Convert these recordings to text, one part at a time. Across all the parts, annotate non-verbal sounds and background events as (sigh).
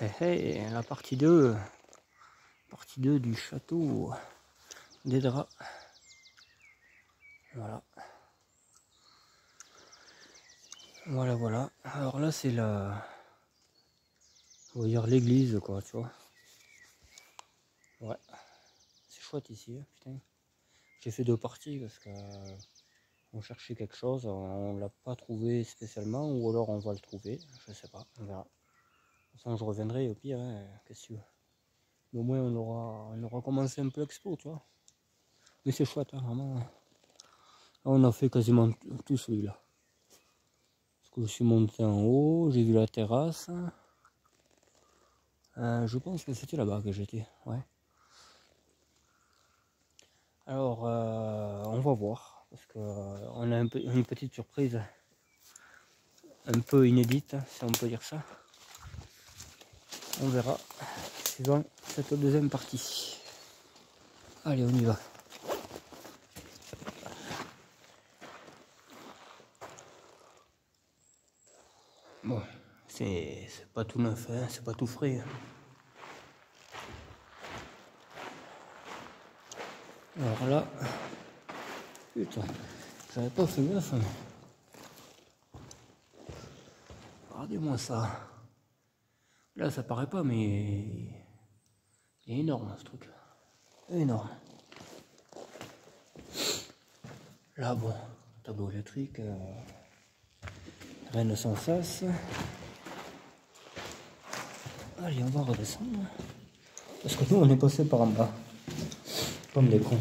Hey, hey, la partie 2. Partie 2 du château des draps. Voilà. Voilà, voilà. Alors là, c'est la... On l'église, quoi, tu vois. Ouais. C'est chouette ici, hein, putain. J'ai fait deux parties parce que on cherchait quelque chose, on l'a pas trouvé spécialement, ou alors on va le trouver, je sais pas, on verra. Je reviendrai au pire, hein, qu'est-ce que tu veux. Au moins, on aura, on aura commencé un peu l'expo, tu vois. Mais c'est chouette, hein, vraiment. On a fait quasiment tout celui-là. Parce que je suis monté en haut, j'ai vu la terrasse. Euh, je pense que c'était là-bas que j'étais, ouais. Alors, euh, on va voir, parce qu'on a un peu, une petite surprise un peu inédite, si on peut dire ça. On verra, suivant cette deuxième partie. Allez, on y va. Bon, c'est pas tout neuf, hein, c'est pas tout frais. hein. Alors là, putain, j'avais pas fait gaffe. hein. Regardez-moi ça. Là, ça paraît pas, mais il est énorme ce truc. Énorme. Là, bon, tableau électrique, euh, Rennes sans face. Allez, on va redescendre. Parce que nous, on est passé par en bas. Comme des cons.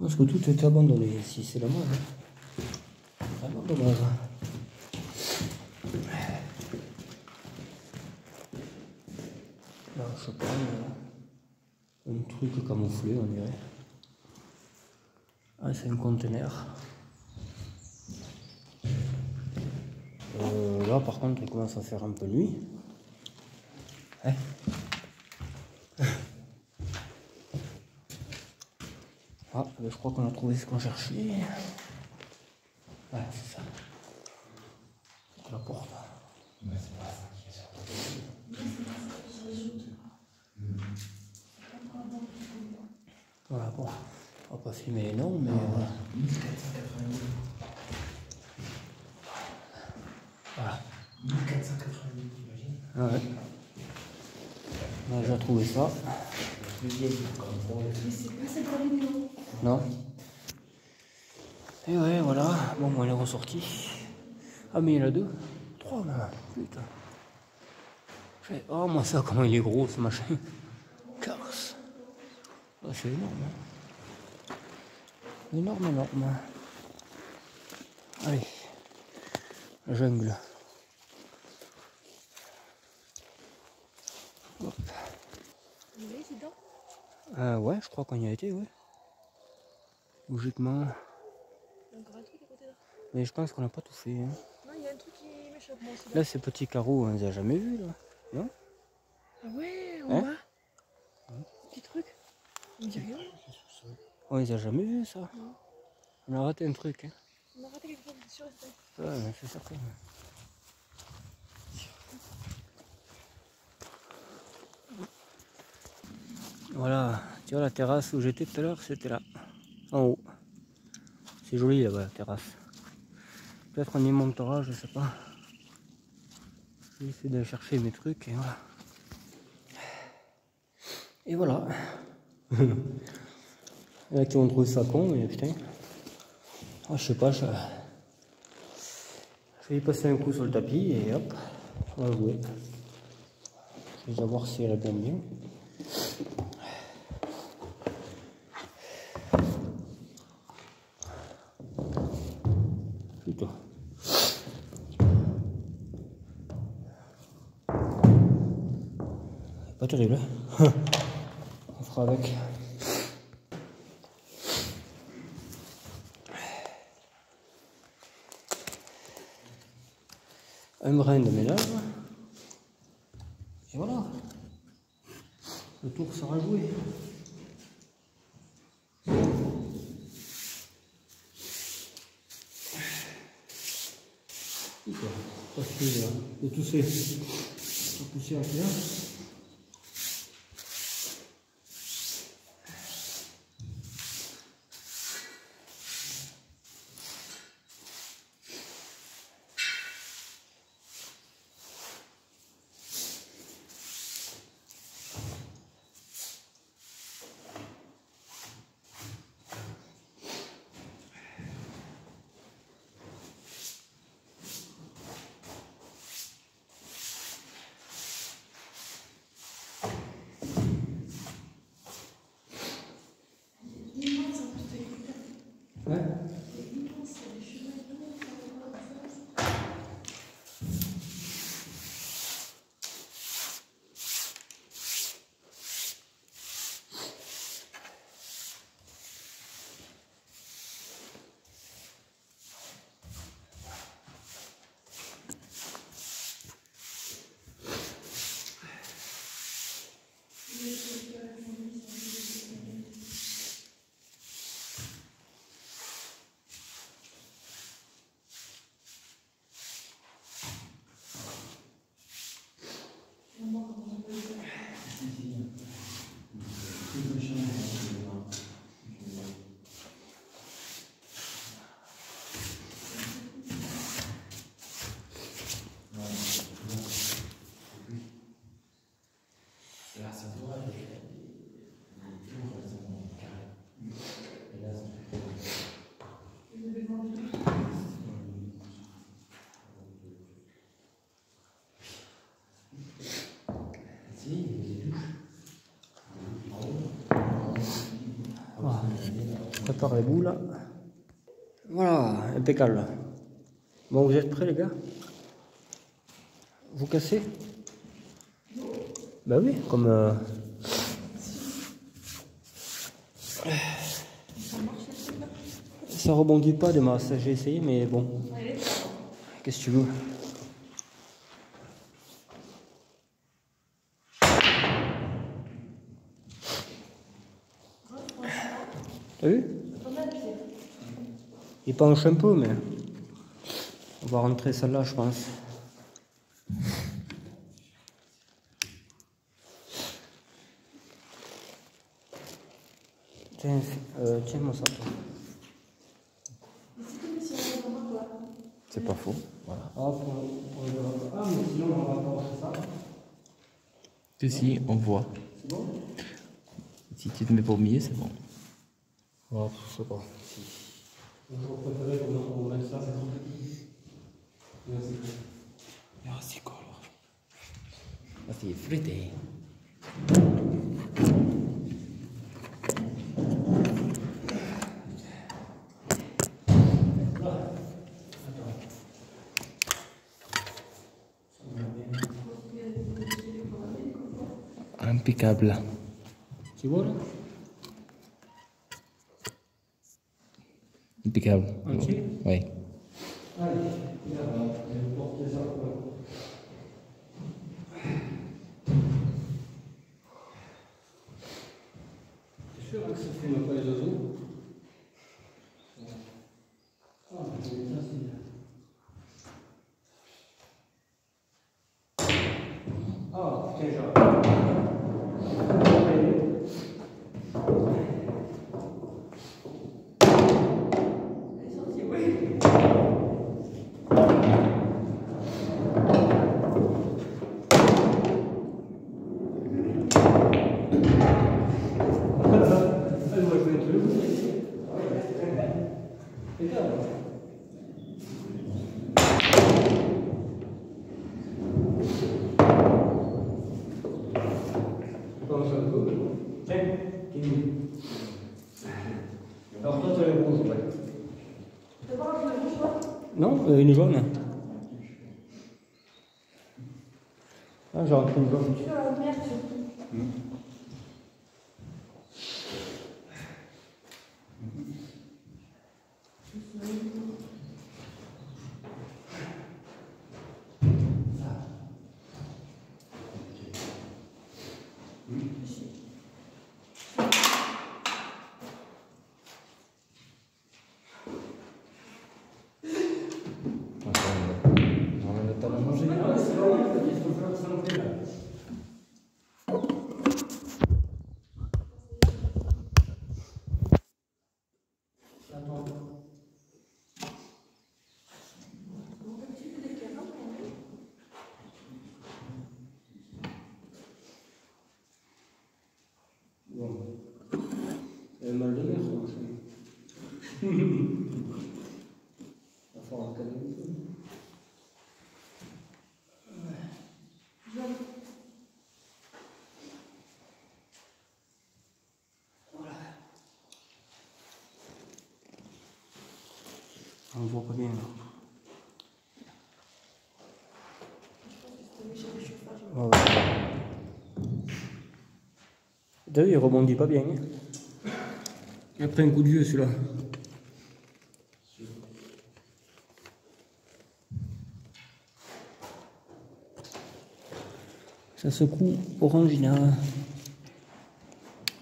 Parce que tout est abandonné ici, c'est dommage. Vraiment dommage. Là, je sais pas, euh, un on dirait. Ah, c'est un conteneur. Euh, là, par contre, il commence à faire un peu nuit. Hein ah, ben, je crois qu'on a trouvé ce qu'on cherchait c'est ça. C'est la porte. Voilà, bon. On va pas filmer non, mais voilà. Voilà. 1488, t'imagines Ah ouais. On a déjà trouvé ça. Le vieil, comme pour le Mais c'est pas ça dans la vidéo. Non. Et ouais, voilà. Ressortie. Ah, mais il y en a deux. Trois. Putain. Fait- Oh, moi, ça, comment il est gros, ce machin. Cars. Ah, c'est énorme. hein. Énorme, énorme. Allez. La jungle. Hop. Vous voyez, c'est dedans? Euh, ouais, je crois qu'on y a été, ouais. Logiquement. Il y a encore un truc à côté là. Mais je pense qu'on n'a pas tout fait. hein. Non, il y a un truc qui m'échappe, moi aussi. Là, ces petits carreaux, on les a jamais vus, là. Non? Ah ouais, en Hein? Petit truc. On dit rien. On les a jamais vus, ça. Non. On a raté un truc, hein. On a raté quelque chose, c'est sûr. Ouais, c'est certain. Voilà, tu vois la terrasse où j'étais tout à l'heure, c'était là, en haut. C'est joli là-bas la terrasse. Peut-être on y montera, je sais pas. Je vais essayer de chercher mes trucs et voilà. Et voilà. (laughs) Il y en a qui vont trouver ça con, mais putain. Ah, je sais pas, je... vais passer un coup sur le tapis et hop, on va jouer. Je vais voir si elle répond bien. Préparez-vous là. Voilà, impeccable. Bon, vous êtes prêts les gars? Vous cassez? Bah oui, comme... euh, Ça rebondit pas des masses, j'ai essayé mais bon. Qu'est-ce que tu veux? T'as vu? Il penche un peu, mais on va rentrer celle-là, je pense. Tiens, euh, tiens mon sac. C'est pas faux. Voilà. Ah, pour- pour mais sinon, on faire ça. Si, si, on voit. C'est bon? Si tu te mets au milieu, c'est bon. Ouais, je sais pas. J'aurais préféré qu'on on mette ça, c'est trop petit. Ouais, c'est cool. Ah, c'est quoi alors Ah, c'est fruité. Impeccable. Tu vois là Entier Oui. Allez. T'es sûr que ça pas les oiseaux? Ah, c'est bien j'ai Elle m'a joué un truc. Regarde. Pense un peu. Tiens, Kevin. Alors toi, tu as le rouge, ouais. Non, euh, une jaune. enfin, quand même. On voit pas bien là. Oh. T'as vu, il rebondit pas bien. Hein. Il a pris un coup de vieux celui-là. Ça secoue orangina.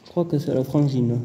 Je crois que c'est la frangine.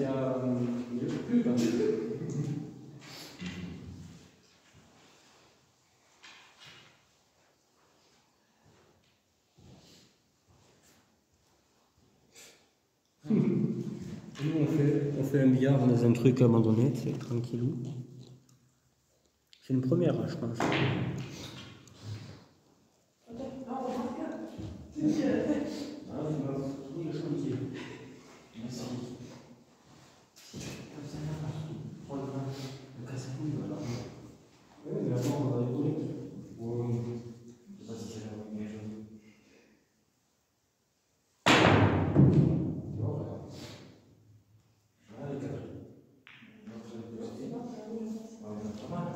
Euh, C'est un. mieux plus, quand même. Nous, on fait, on fait un billard dans un truc abandonné, c'est tranquillou. C'est une première, je pense. Ah, c'est bon. Oui, le chantier. Merci. Comme ça, là, prends le vin. Le casse-couille, voilà. Oui, mais avant, on va rigoler. Oui. Je sais pas si c'est la première chose. Non, voilà. Ah, les quatre. Non, c'est le petit. Ah, on a pas mal.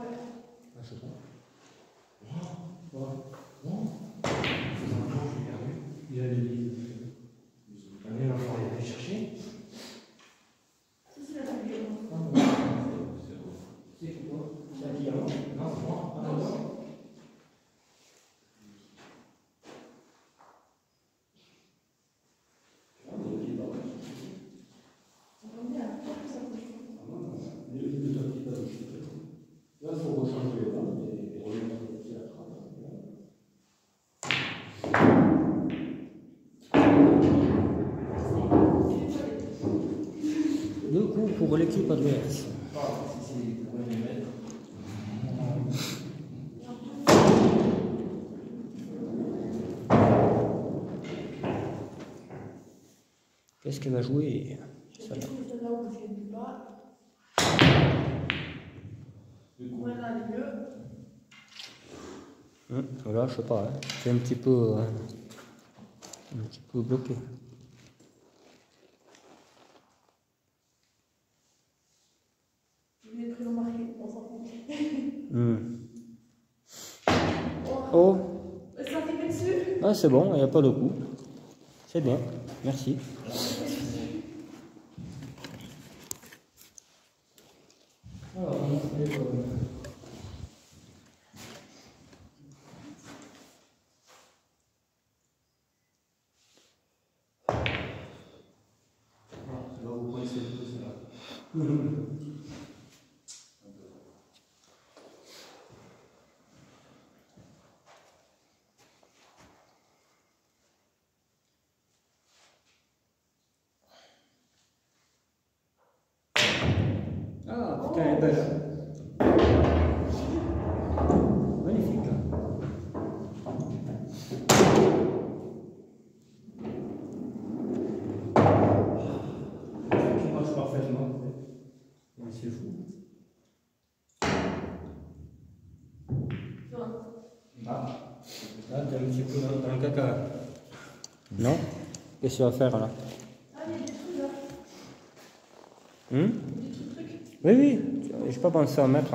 Ah, c'est bon. Il a des Allez, l'enfant, il a été chercher. C'est quoi C'est un client Non, c'est moi. Ah, non. Ah, mais il est pas mal. Il est de ta petite adouche. Là, il faut rechanger les bandes et remettre le pied à travers. Deux coups pour l'équipe adverse. Qu'est-ce qu'elle va jouer? Hum, Voilà, je sais pas, hein. c'est un petit peu, euh, un petit peu bloqué. Hum. Oh, ah c'est bon, il n'y a pas de coup. C'est bien, merci. Alors, on a fait, euh, Là, vous prenez cette pose là. Ah, putain, elle est belle. Magnifique. Qui marche parfaitement. Mais C'est fou. Ah. Là, t'es un petit peu dans, dans le caca. Non Qu'est-ce que tu vas faire là Hum Oui, oui, j'ai pas pensé à en mettre.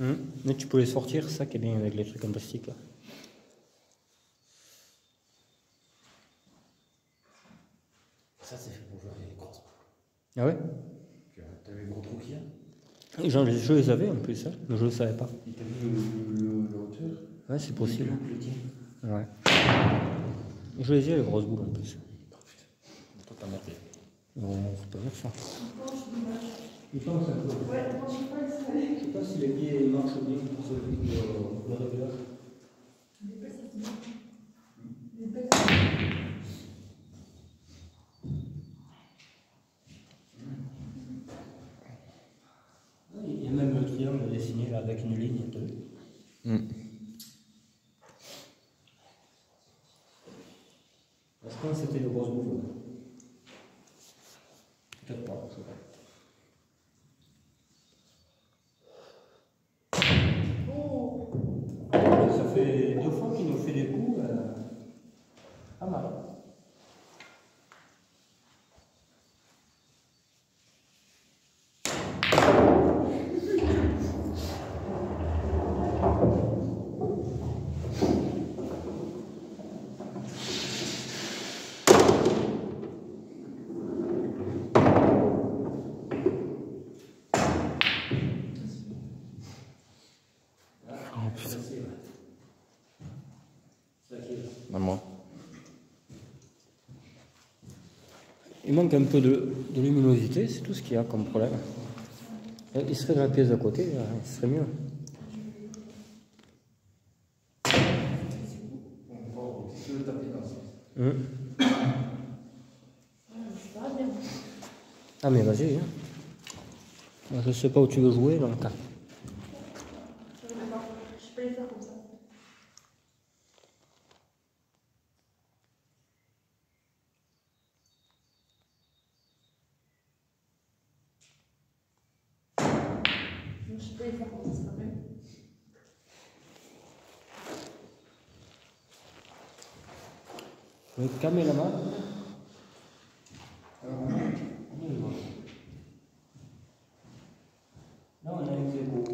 Hum Mais tu peux les sortir, ça qui est bien avec les trucs en plastique. là. Ça, c'est fait pour jouer avec les grosses. Ah ouais? T'as vu le gros trou qu'il y a? Genre, les- Je les avais en plus, hein, mais je le savais pas. Et t'as vu le, le, le hauteur? Ouais, c'est possible. Le Ouais. Je les ai, les grosses boules en plus. Toi, t'as merdé. Non, c'est pas ça. Il pense un peu. Ouais, je sais pas, Je sais pas si les pieds marchent bien pour ce le réglage. Il y a même le triangle dessiné là avec une ligne que c'était le gros boules Peut-être pas, je sais pas. Ça fait deux fois qu'il nous fait des coups. euh, pas mal. Oh putain. Ça qui est là. Maman. Il manque un peu de, luminosité, c'est tout ce qu'il y a comme problème. Euh, Il serait dans la pièce d'à côté, là, il serait mieux. Hum. Ah mais vas-y. Hein. Je sais pas où tu veux jouer donc. hein. Je sais pas. Je sais pas les faire comme ça. Je les faire comme ça, c'est pas vrai. Vous pouvez calmer la main. Alors, on y va. Là on a un écho.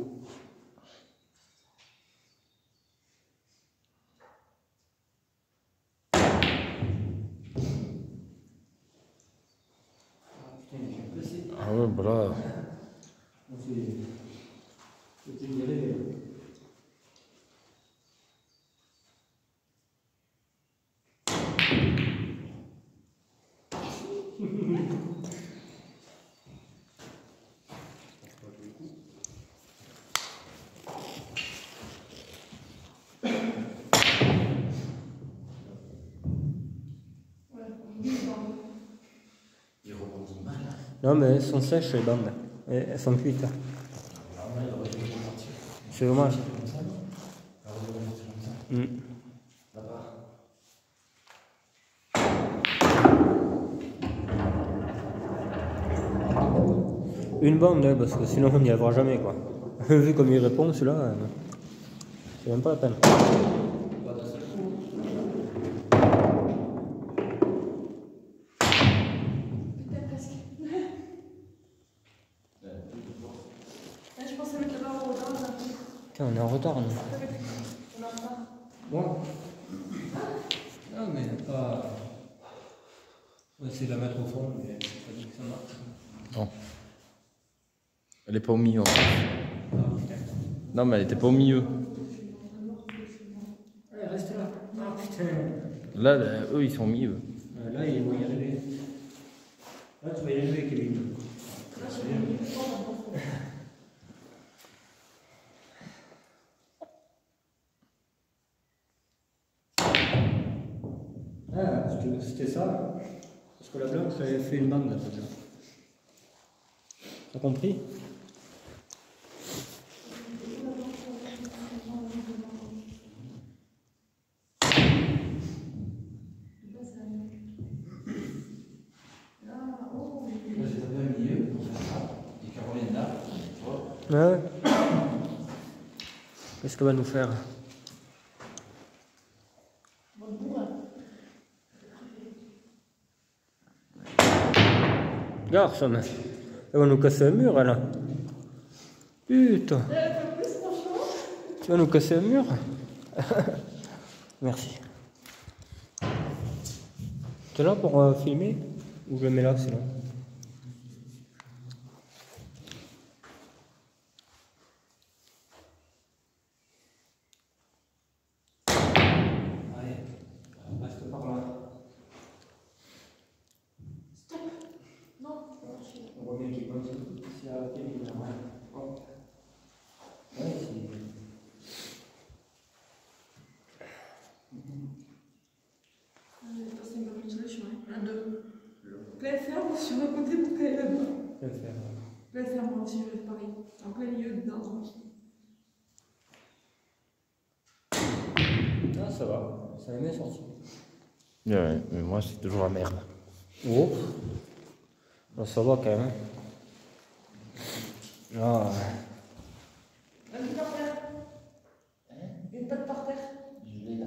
Ah, putain, je suis blessé. Ah ouais, bah là. C'est- C'était y aller. Il rebondit mal. Non, mais elles sont sèches les bandes. Elles sont cuites. C'est dommage. Hmm. Une bande, hein, parce que sinon on n'y arrivera jamais quoi. (laughs) Vu comme il répond celui-là, euh, c'est même pas la peine. Pas d'un seul coup. Peut-être presque. Ouais, plus de force. Là, je pensais mettre le barreau au retard, là. Putain, on est en retard nous. On a un retard. Bon. Non mais pas. On va essayer de la mettre au fond, mais pas dit que ça marche. Non. Elle est pas au milieu. en fait. Putain. Non, mais elle était pas au milieu. Allez, reste là. Ah putain. Là, là, eux, ils sont au milieu. Là, ils vont y arriver. Là, tu vas y arriver, Kevin. Là, je vais me faire un Ah, c'était- c'était ça. Parce que la blanche, ça avait fait une bande. ça, déjà. T'as compris Là, j'ai tapé au milieu, pour faire ça. Et Caroline là, tu vois. Ouais. Qu'est-ce qu'elle va nous faire? Garçon, elle va nous casser un mur, elle. Putain. Tu vas nous casser un mur (laughs) Merci. Tu es là pour euh, filmer? Ou je le mets là sinon? Allez, reste par là. Non, On voit bien qu'il continue. C'est à la télé, il y a rien. Hop. Ouais, c'est. c'est une bonne solution. Hein. Un, deux. Plein ferme sur un côté pour qu'elle là-bas. Je vais le faire. Plein ferme aussi, je vais faire pareil. En plein milieu, dedans. Ah, ça va. Ça m'a bien sorti. Ouais, mais moi, c'est toujours la merde. Oh. Là, ça va quand même. Ah, Une patte par terre. Une patte par terre. Je l'ai là.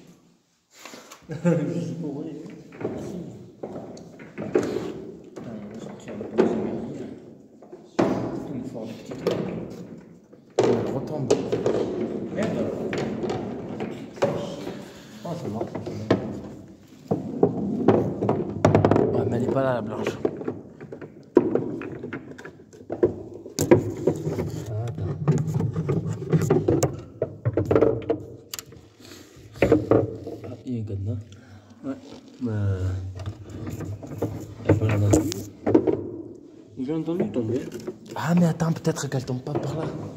Putain, il va sortir le. Merde. Ça marche. Ouais, mais elle est pas là, la blanche. Ah, il y a un cadenas. Ouais. Bah. Elle a pas l'air non plus. J'ai entendu tomber. Ah, mais peut-être qu'elle tombe pas par là.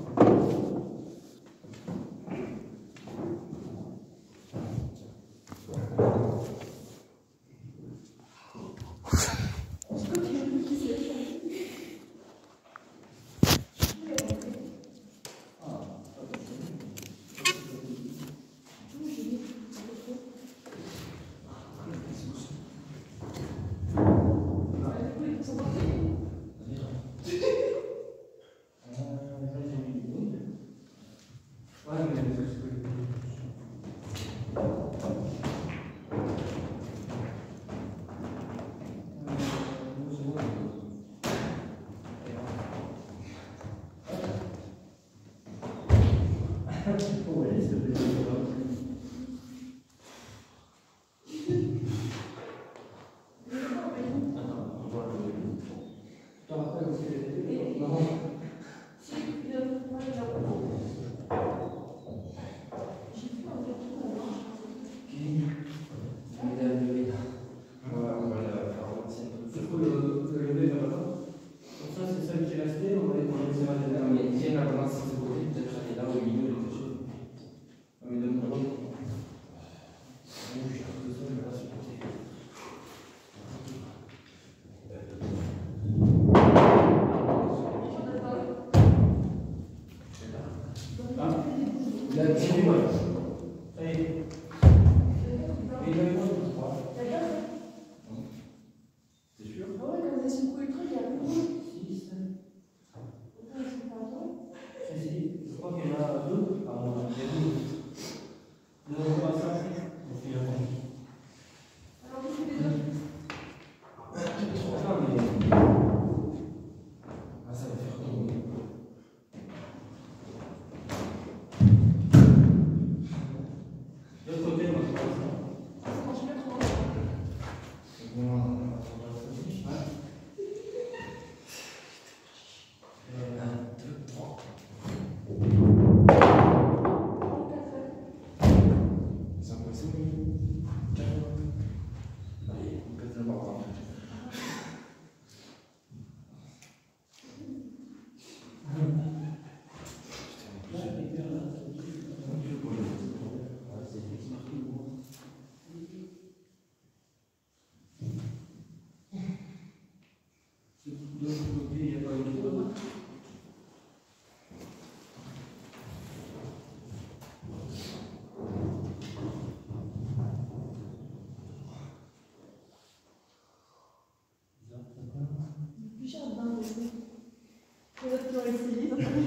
Les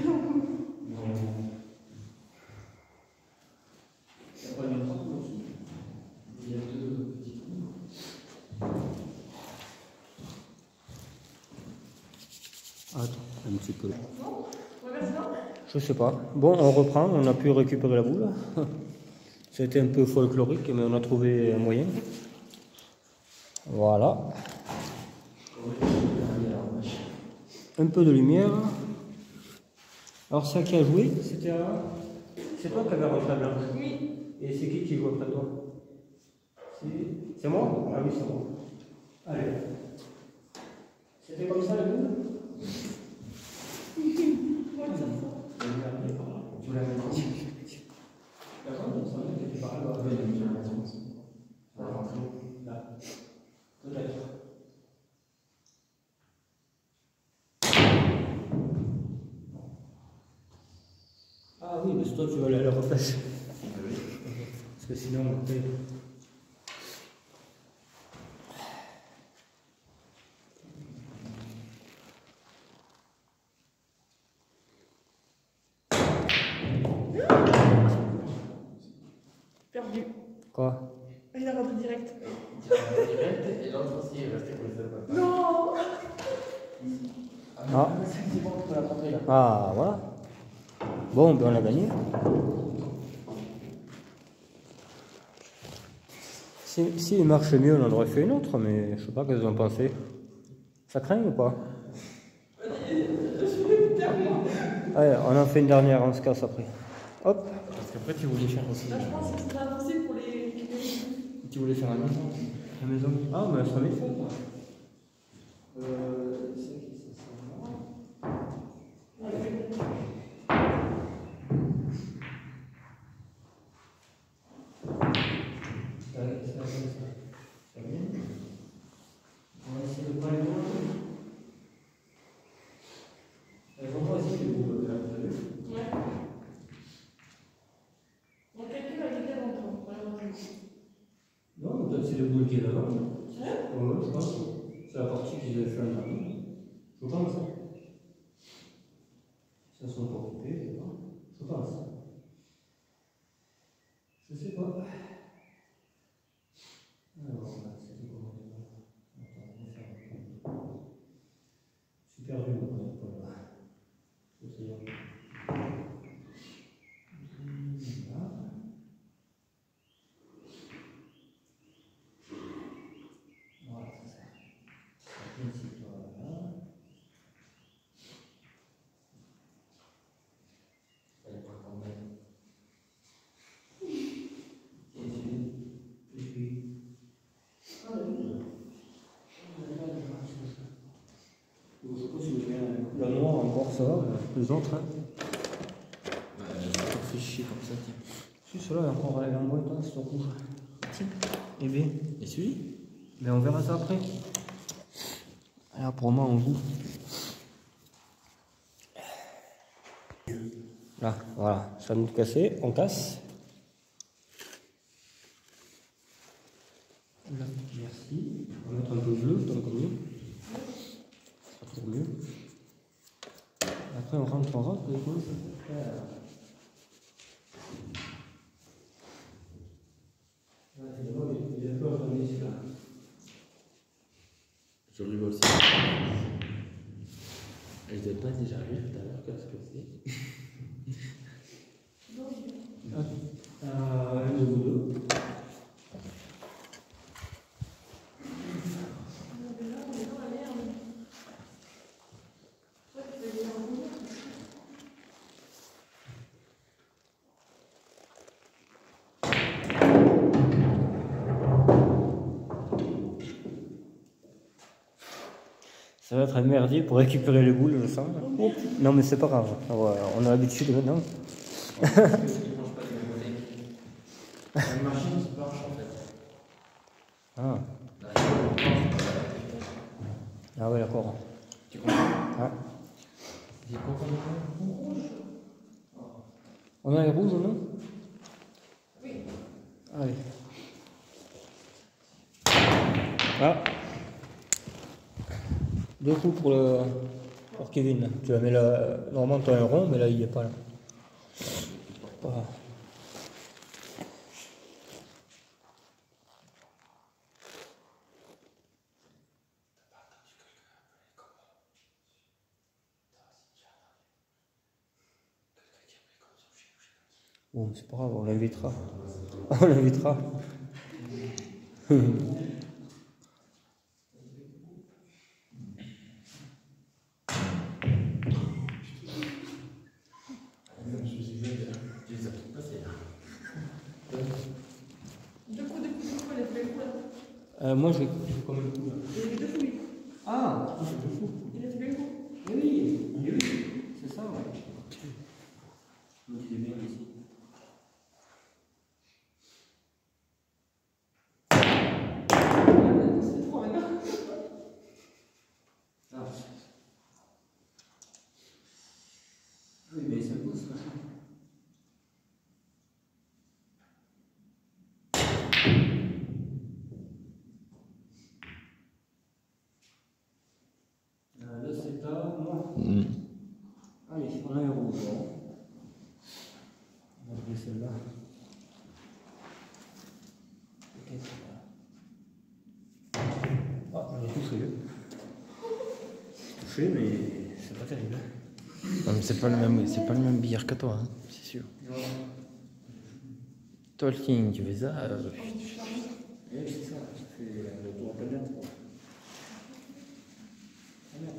autres. Attends, un petit peu. Je sais pas. Bon, on reprend, on a pu récupérer la boule. (laughs) C'était un peu folklorique, mais on a trouvé un moyen. Voilà. Un peu de lumière. Alors ça qui a joué, c'était à... C'est toi qui avais rentré la blanche. Oui. Et c'est qui qui joue après toi? C'est c'est moi? Ah oui, c'est moi. Allez. C'était comme ça la boule. Tu l'as mis D'accord, ça par. Oui, il y a une réponse. On va rentrer. Là. Peut-être. Ah oui, mais c'est toi qui vas aller à la replace. Parce que sinon, après. Perdu. Quoi? Il a rentré direct. Direct, et l'autre aussi est resté coincé au papa. Non Ah. Tu. Ah, voilà. Bon, ben on a gagné. Si, si il marche mieux, on en aurait fait une autre, mais je sais pas qu'est-ce que vous en pensez. Ça craint ou pas? Allez, on en fait une dernière, on se casse après. Hop, Parce qu'après, tu voulais faire aussi. Là, je pense que c'est pas possible pour les. Tu voulais faire la maison. la maison. Ah, mais ça m'est fait. Euh, c'est qui ça, ça Ça, ça, ça, ça. Ça va bien On va essayer de prendre les boules. Elles ont pas aussi les boules, là, vous avez vu Ouais. On calcule avec les longtemps. Non, mais peut-être c'est les boules qui est là-bas. Sérieux Ouais, je pense. C'est la partie qu'ils avaient fait en dernier. Je pense. Ça sont pas pas. Je pense. Je sais pas. Alors, là, c'était comment déjà Attends, on va faire un peu. Super dur, on connaît pas là. Je sais pas. Hum, Là. Voilà, c'est ça. Ici, toi, là. Elle est pas tombée. Et puis, et puis. Ah, oui. Je sais pas si vous voulez un- La noire encore, ça va, mais les autres, hein. Ça fait chier comme ça, tiens. Si, cela est encore en moins temps, c'est rouge. Tiens, et bien. Et celui Mais on verra ça après. Là, pour moi, on joue. Là, voilà, ça nous casser, on casse. Là, merci. On va mettre un peu bleu, tant que mieux. Ça sera toujours mieux. Après, on rentre en route, et comment ça se fait Ouais, c'est drôle, il est un peu retourné celui-là. Je lui vois aussi. Je ne pas déjà vu tout à l'heure qu'est-ce que c'est. Euh, le boulot. Ça va être un merdier pour récupérer les boules, je sens. Non, mais c'est pas grave. On a l'habitude (laughs) maintenant. La machine se penche en fait. Ah, ah ouais, d'accord. Tu comprends Ah. Tu comprends rouge On a les rouges, non Oui. Allez. Ah. Deux coups pour le Kevin. Tu vas mettre là. Normalement tu as un rond, mais là il est pas là. Bon, c'est pas grave, on l'invitera. (laughs) On l'invitera. (laughs) Tu les as toutes passées là. Deux coups, deux coups, deux coups, elle a fait le coup là. Euh, moi j'ai j'ai combien de coups là Il a fait deux coups, lui. Ah, j'ai deux coups. Il a fait le coup. Oui, oui, oui, c'est ça, ouais. Donc il est bien ici. C'est trop maintenant. Ah. Oui, mais ça pousse. là. Euh, Là, c'est à moi. Allez, on a un rouge. hein. On va enlever celle-là. Ok, celle-là. Ah, on est touché. Touché, mais c'est pas terrible. Non, mais c'est pas le même, c'est pas le même billard que toi, hein, c'est sûr. Tolkien, tu fais ça euh, c'est ça, le tour la planète. quoi. Ah, merde.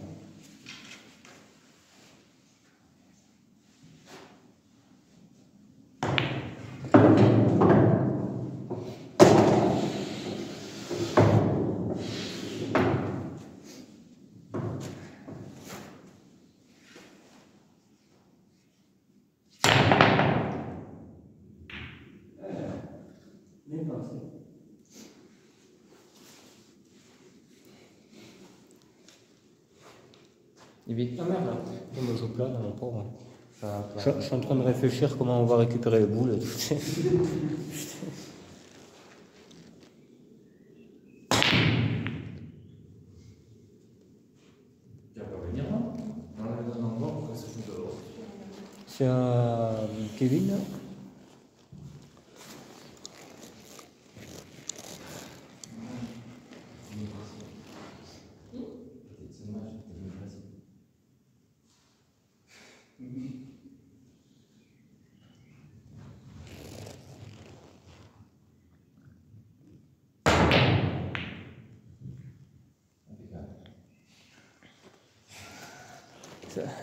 Bien pensé. Il vit Ah merde, on me joue plat dans mon pauvre. Je, je suis en train de réfléchir comment on va récupérer les boules et tout. (laughs) Tu vas pas venir, non On est dans un endroit pour que ça fout dehors. C'est un Kevin.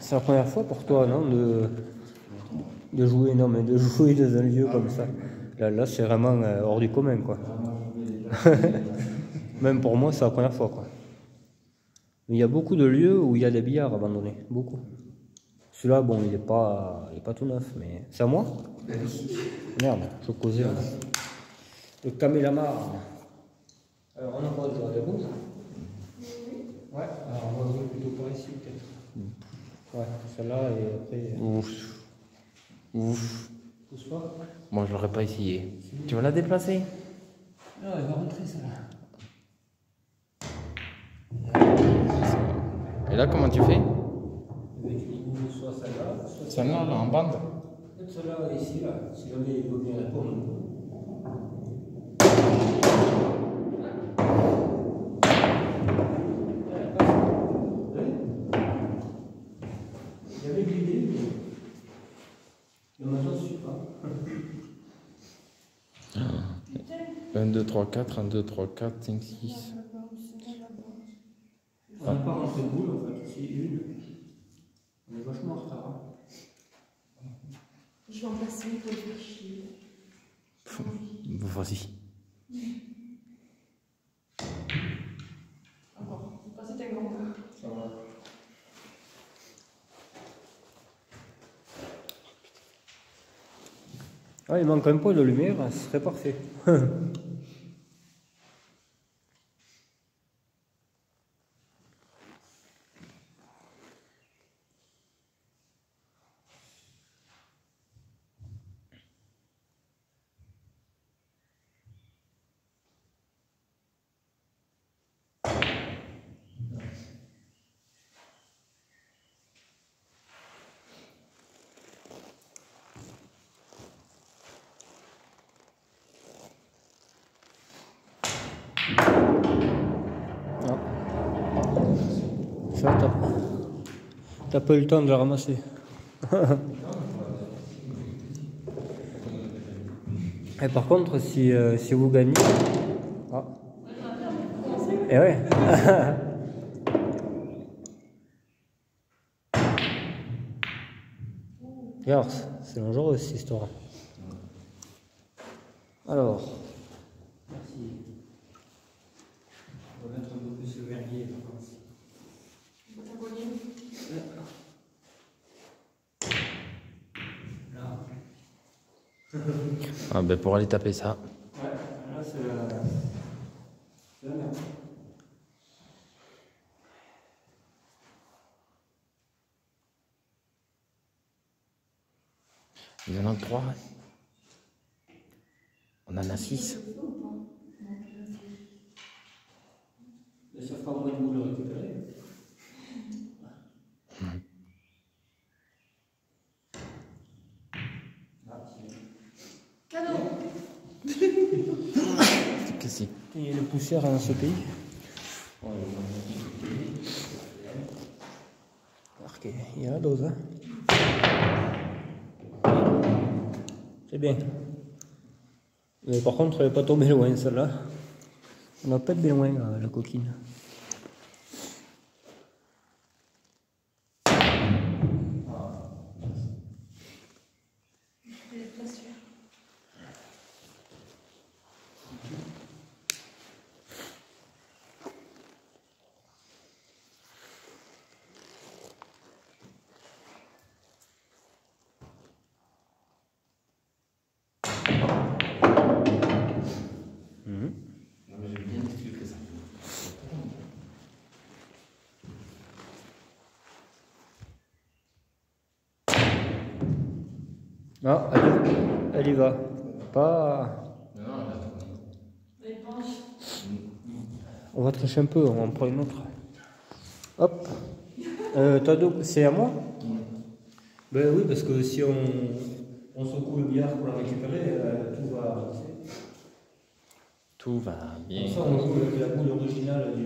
C'est la première fois pour toi, non de, de jouer, non, mais de (laughs) jouer dans un lieu comme ça. Là, là c'est vraiment euh, hors du commun, quoi. (laughs) Même pour moi, c'est la première fois, quoi. Il y a beaucoup de lieux où il y a des billards abandonnés, beaucoup. Celui-là, bon, il n'est pas, pas tout neuf, mais c'est à moi Merde, je causais. Le Camélamar. Alors, on a quoi déjà des rouges Ouais, alors on va jouer plutôt par ici, peut-être. Ouais, celle-là et après. Ouf. Ouf. Pousse pas. Moi, je l'aurais pas essayé. Tu vas la déplacer Non, elle va rentrer celle-là. Et là, comment tu fais? Avec goûts, soit celle-là, soit Celle-là, là, en bande Peut-être celle-là ici, là. Si jamais il veut bien répondre. 1, 2, 3, 4, 1, 2, 3, 4, 5, 6. On n'a pas rentré de boule, en fait. C'est une. On est vachement en retard. hein. Je vais en passer une pour le faire chier. Bon, vas-y. Encore. Ça va. Ah, il manque un peu de lumière, ce serait parfait. (laughs) Non. Ça, t'as t'as pas eu le temps de le ramasser. (laughs) Et par contre, si, euh, si vous gagnez. Ah. Et ouais. (laughs) Regarde, c'est dangereux cette histoire. Alors. Merci. On va mettre un peu plus le verrier. par contre. Vous t'abonner. Là. Ah, ben pour aller taper ça. Ouais, là c'est la. Merde. Il y en a trois. On en a six. Mais ça fera au moins de vous le récupérer. Ah, c'est bien. Cadeau. Il y a une poussière dans ce pays. Marqué, il y a la dose. Hein. C'est bien. Mais par contre, elle n'est pas tombée loin celle-là. On n'a pas de bien loin la coquine. Je vais pas sûr. Non, mais j'ai bien expliqué ça. Non, elle, elle y va. Pas. Non, non, elle a tourné. Les penches. Tricher un peu, on en prend une autre. Hop. Euh, C'est à moi? Ben oui, parce que si on, on secoue le billard pour la récupérer, euh, tout va avancer. Tout va bien. Comme ça, on joue avec la boule originale du.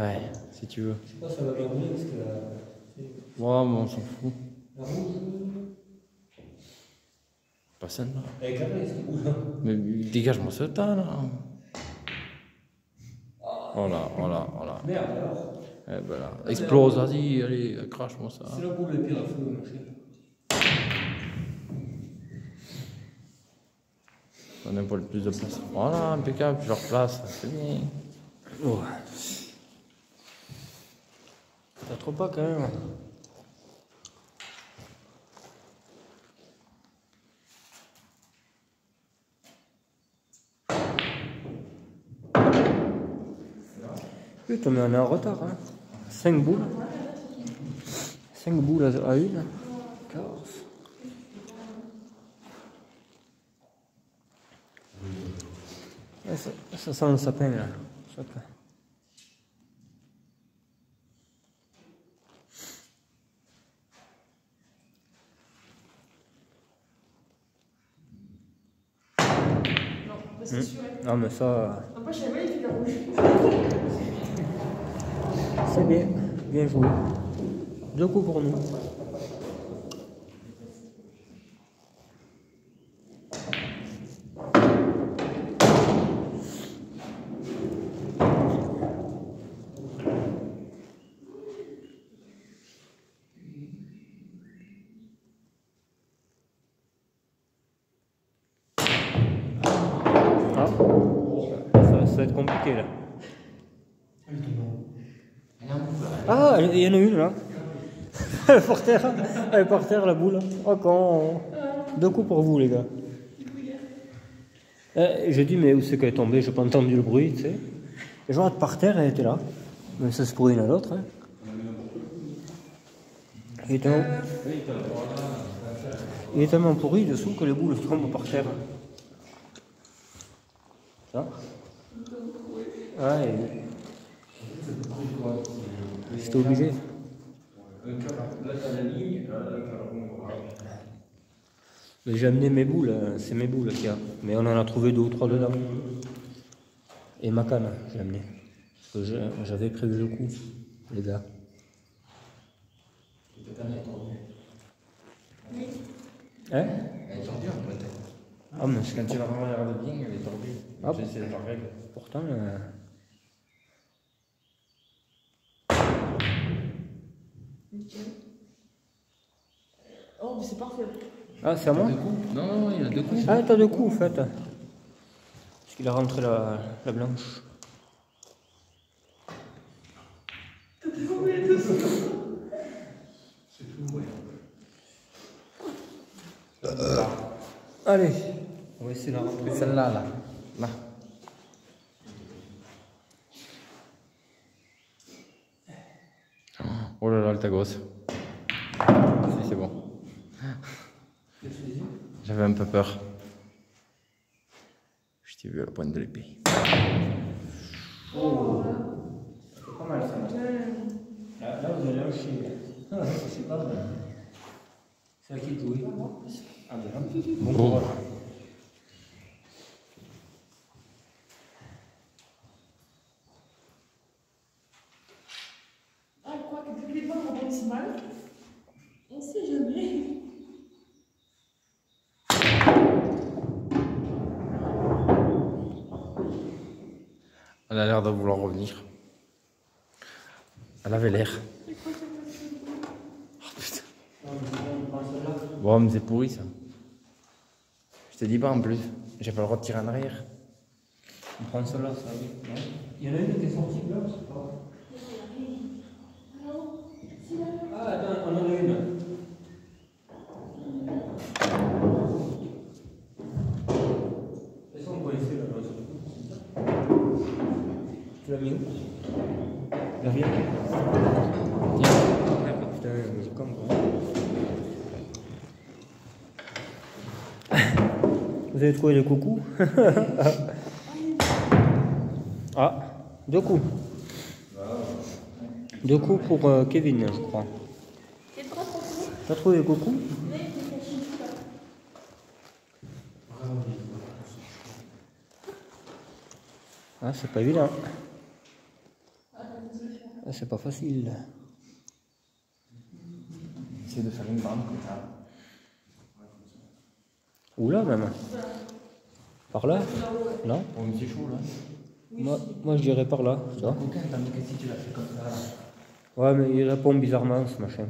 Ouais, si tu veux. Je sais pas si ça va bien rouler parce que la, Ouais, mais on s'en fout. la rouge. Pas celle-là. Elle est carrée cette boule. Mais dégage-moi ce tas là. Voilà, voilà, voilà. Merde alors. Eh ben là. Explose, vas-y, allez, crache-moi ça. C'est la boule le pire à feu. On a un peu plus de place. Voilà, impeccable, je replace, c'est bien. Oh. T'as trop pas quand même. Putain, mais on est en retard. Hein. 5 boules. 5 boules à 1. 14. Ça, ça, sent le sapin là. Sapin. Non, c'est. Hmm. Non, mais ça. Ah, Après, je savais, il fait la rouge c'est bien. Bien joué. Deux coups pour nous. Il y en a une là. (laughs) Elle est par terre. Elle est par terre la boule. Oh con. Deux coups pour vous les gars. Eh, J'ai dit mais où c'est qu'elle est tombée? J'ai pas entendu le bruit, tu sais. Et genre par terre, elle était là. Mais ça se pourrait une à l'autre. Hein. Il est tellement... Il est tellement pourri dessous que les boules tombent par terre. Ça Ouais. C'était obligé. Mais j'ai amené mes boules, hein, c'est mes boules qu'il y a. Mais on en a trouvé deux ou trois dedans. Et ma canne, j'ai amené. Parce que j'avais prévu le coup, les gars. Hein? Elle est tordue en fait. Ah, mais c'est- Quand tu la regardes bien, elle est tordue. Ah. C'est- C'est la règle. pourtant. euh, Nickel. Oh, mais c'est parfait. Ah, c'est à moi Deux coups Non, non, il y a deux coups. Ah, t'as deux coups en fait. Parce qu'il a rentré la, la blanche. Allez, on va essayer de rentrer. Celle-là, là. Là. Oh là là, le tagos. Si, c'est bon. J'avais un peu peur. Je t'ai vu à la pointe de l'épée. C'est pas mal ça. Là, là vous allez lâcher. Ah, c'est pas mal. C'est à qui jouer? Ah, non. Bon Oh. courage. Ah, quoi que rebondit mal. On sait jamais. Elle a l'air de vouloir revenir. Elle avait l'air. Oh putain. Bon, mais c'est pourri ça. Je te dis pas en plus. J'ai pas le droit de tirer en arrière. On prend celle-là, ça. Non Il y en a une qui est sortie là, c'est pas vrai. Ah, attends, on en a une. Est-ce qu'on peut laisser là Tu l'as mis où Derrière Tiens. Ah, putain, je comme quoi. Vous avez trouvé les coucous (laughs) Ah, deux coups. Deux coups pour euh, Kevin, je crois. T'as trouvé tout ça. Ah, c'est pas évident. Ah, c'est pas facile. De faire une bande comme ça. Ou là même. Par là Non chaud là. moi, moi je dirais par là. tu vois. Aucun, tandis que si tu l'as fait comme ça. Ouais, mais il répond bizarrement ce machin.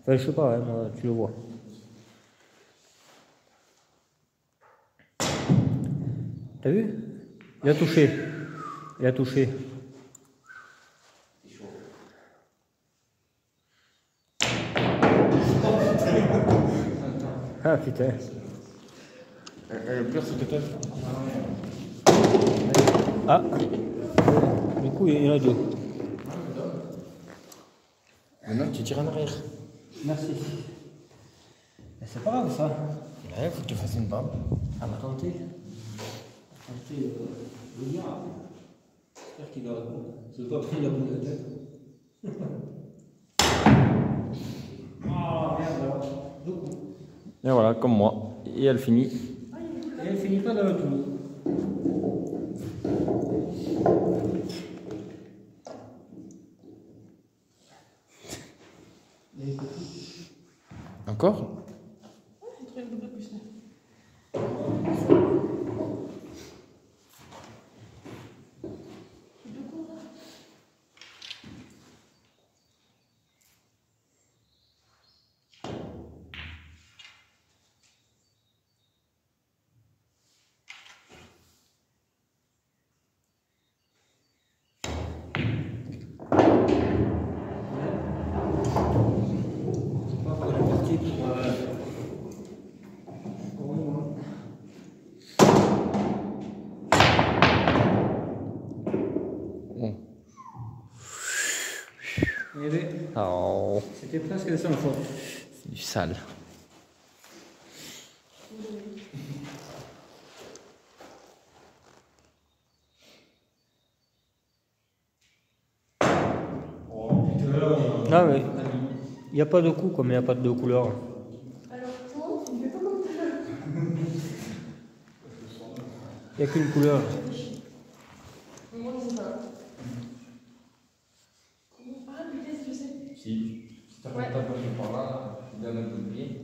Enfin, je sais pas, hein, moi, tu le vois. T'as vu? Il a touché. Il a touché. Ah putain. Le pire, c'est que toi. Ah Du coup, il y en a deux. Maintenant, tu tires en arrière. Merci. Mais c'est pas grave ça. Ouais, faut que tu fasses une bande. À ma tenter. Après, euh, je veux dire, j'espère qu'il va répondre. Je veux pas prendre la boule de la tête. (laughs) Ah merde alors. Et voilà, comme moi. Et elle finit. Et elle finit pas dans le trou. Encore J'ai trouvé une double cuisson. J'ai deux coups là. c'est pas pour la partie pour. euh, pour nous, hein. Bon. Eh bien, Oh, C'était presque la seule fois. c'est du sale. Non, mais il n'y a pas de coup comme il n'y a pas de couleur. Alors, toi, tu ne fais pas comme l'heure. Il n'y a qu'une couleur. Mais moi, je sais pas. Ah, putain, je sais. Si, si t'as Ouais. pas passé par là, tu donnes un coup de pied.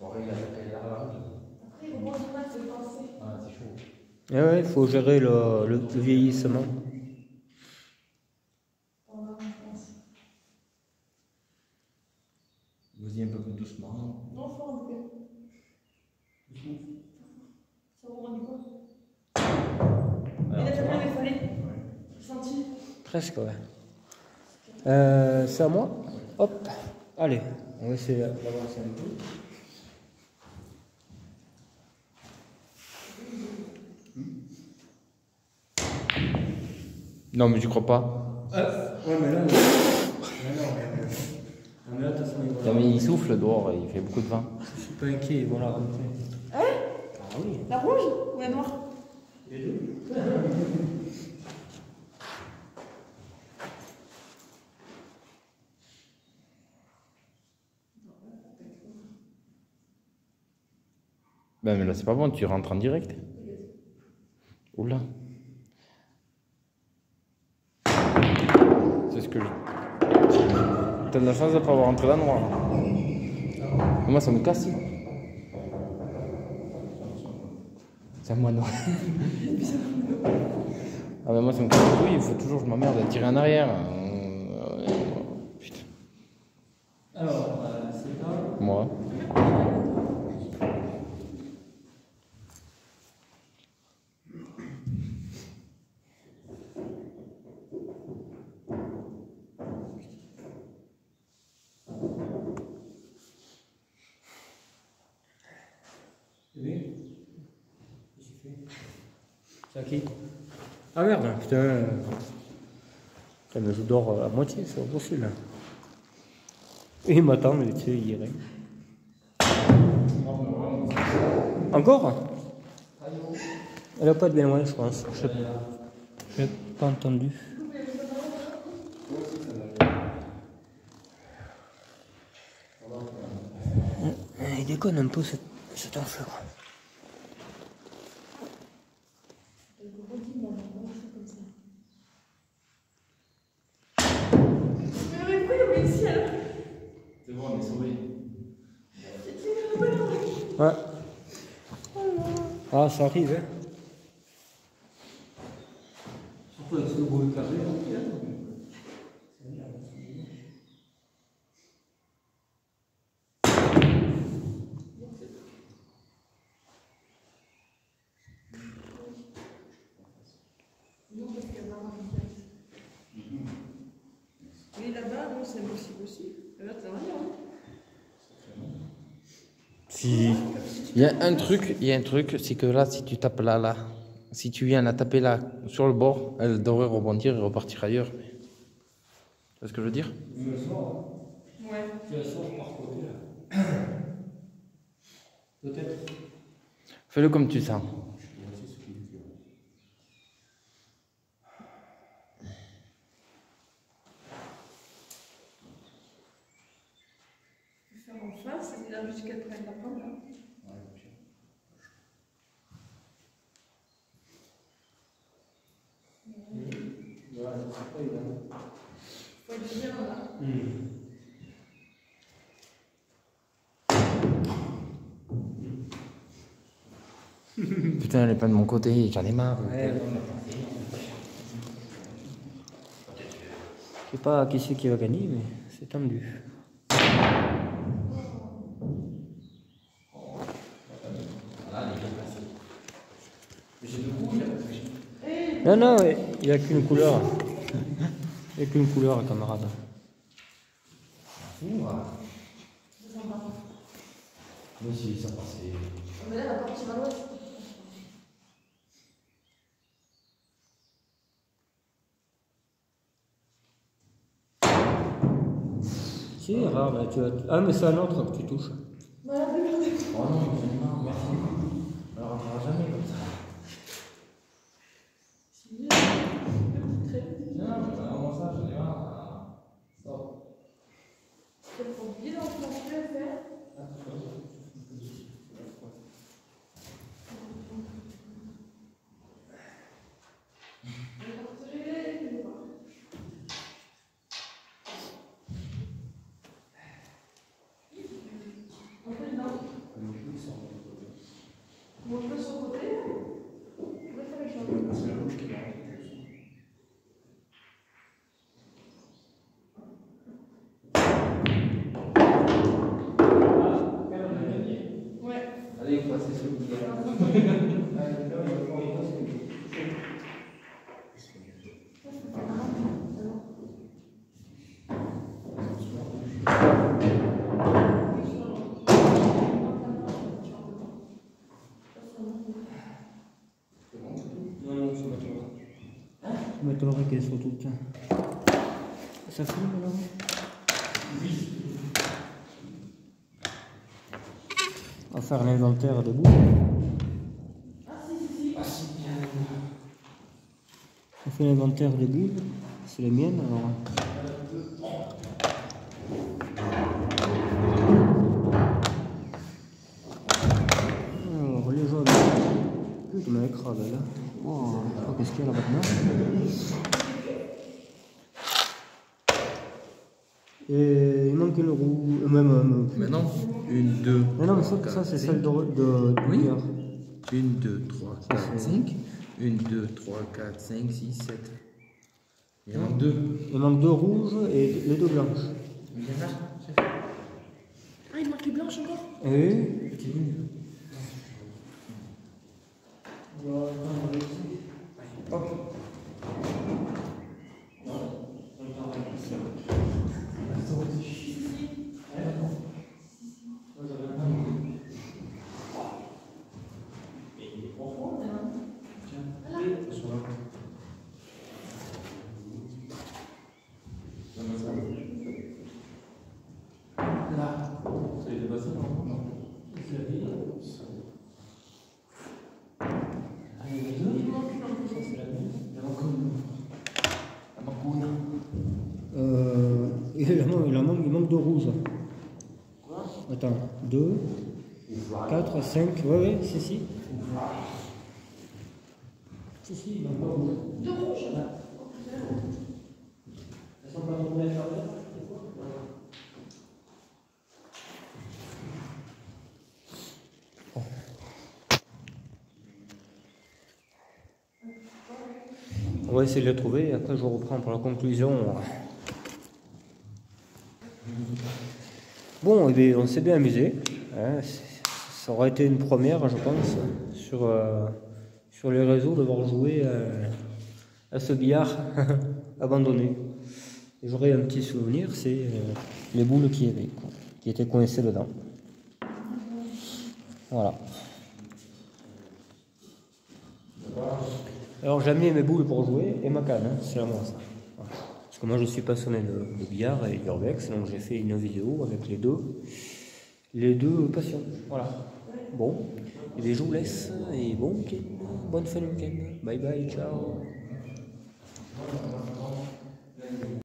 Bon, regarde, elle est là, là. Après, au moins, je sais pas, c'est penser. Ah, c'est chaud. Eh ouais, il faut gérer le, le- le vieillissement. Vas-y un peu plus doucement. Non, fort en tout cas. Ça vous rend quoi? Il a fait plein fallait. Senti. Presque, ouais. Euh, c'est à moi? Hop. Allez, on va essayer d'avancer un peu. Non, mais tu crois pas ouais, mais là, non, mais- Non, mais là, de toute façon, il va- Non, mais il souffle dehors, il fait beaucoup de vent. Je suis pas inquiet, ils vont la rentrer. Hein Ah oui. La rouge ou la noire Les deux. Ben, mais là, c'est pas bon, tu rentres en direct. Oula. C'est ce que je. T'as de la chance de pas avoir rentré la noire. Moi, ça me casse. C'est à moi, non. ah, ben moi, ça me casse couilles, il faut toujours, je m'emmerde à tirer en arrière. Euh, Putain. Alors, euh, c'est pas. Moi. Putain. Putain, mais je dors à moitié, c'est pas possible. Et il m'attend, mais tu sais, il irait. Encore? Elle a pas de bien loin, je pense. Je. J'ai pas entendu. Il déconne un peu cet, cet enfant. Mais pourquoi il y avait ici alors C'est bon, on est sauvés. Ouais. Ah, ça un truc, il y a un truc, c'est que là, si tu tapes là, là, si tu viens la taper là, sur le bord, elle devrait rebondir et repartir ailleurs. Tu vois ce que je veux dire? Ouais. Là. (coughs) Peut-être. Fais-le comme tu sens. Faire c'est jusqu'à Faut être bien là. Putain, elle est pas de mon côté, j'en ai marre. Je sais pas qui c'est qui va gagner, mais c'est tendu. Non, non, il n'y a qu'une couleur. Il n'y a qu'une couleur, camarade. Moi aussi, ça passait. Mais là, la partie à l'ouest. C'est rare, là, tu as... Ah, mais c'est un autre que tu touches. Bah. Oh non, merci. Alors, on fera jamais comme ça. C'est bien. Très bien. Non, mais vraiment ça, j'en ai marre. Stop. C'est pour bien dans ce qu'on peut faire. On peut sur le côté. On va faire les choses. Ouais. Allez, on passe sur le Non, non, ça qu'elles soient toutes. Ça filme là On va faire l'inventaire des boules. On fait l'inventaire des boules. C'est les miennes alors. Alors, les jaunes. Putain, mais crade là. Oh, je sais pas qu'est-ce qu'il y a là maintenant. Et il manque une roue, euh, même. euh, Maintenant, une, deux. Mais non, mais ça, ça c'est celle de. de, de Oui. billard. Une, deux, trois, Ça, quatre, c'est- cinq. Une, deux, trois, quatre, cinq, six, sept. Il y en a deux. Il manque deux rouges et les deux blanches. Il y en a. Ah, il manque les blanches encore Et. Euh, il, en manque, il, en manque, il manque deux rouges. Attends, deux, quatre, cinq, ouais, ouais, si, si. Si, si, il manque deux rouges. Deux rouges Elles sont pas tombées à faire là, des fois On va essayer de les trouver et après je reprends pour la conclusion. Bon, on s'est bien amusé. hein. Ça aurait été une première, je pense, sur, euh, les réseaux devoir jouer euh, à ce billard (laughs) abandonné. J'aurais un petit souvenir, c'est euh, les boules qui étaient coincées dedans. Voilà. Alors j'ai amené mes boules pour jouer et ma canne, hein, c'est à moi ça moi je suis passionné de, billard et d'urbex, donc j'ai fait une vidéo avec les deux, les deux passions. Voilà. Bon, je vous laisse et bon week-end, bonne fin de week-end. Bye bye, ciao.